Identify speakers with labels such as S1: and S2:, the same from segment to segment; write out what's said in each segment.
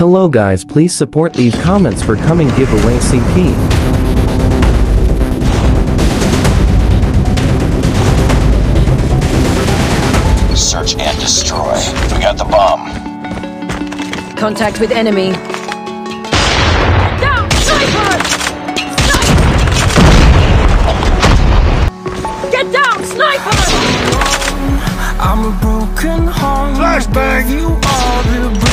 S1: Hello guys please support these comments for coming giveaway CP.
S2: Search and destroy. We got the bomb.
S3: Contact with enemy.
S4: Down! Sniper! Sniper! Get down! Sniper!
S5: I'm a broken home. Flashbang. You are the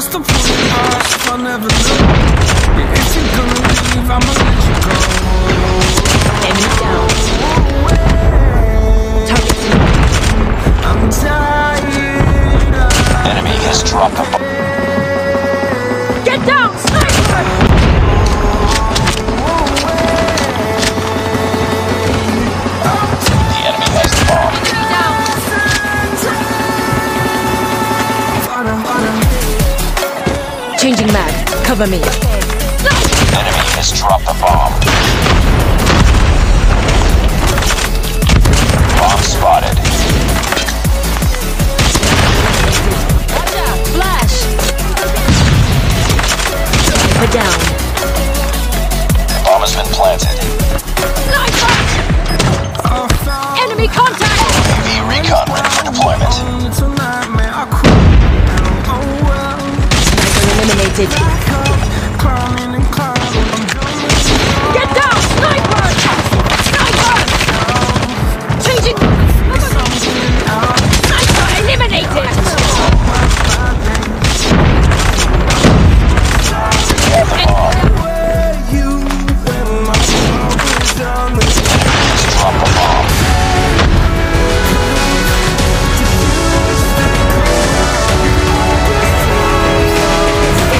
S5: yeah. What's the point of us if I never know? Yeah, if you're gonna leave, I'ma let you go.
S3: Enemy down. Target
S5: I'm tired.
S2: Enemy has dropped the bomb.
S3: Changing mag. Cover me.
S2: Enemy has dropped the bomb. Bomb spotted.
S3: Flash. Sniper down.
S2: Bomb has been planted.
S4: Sniper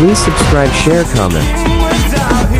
S1: Please subscribe share comment.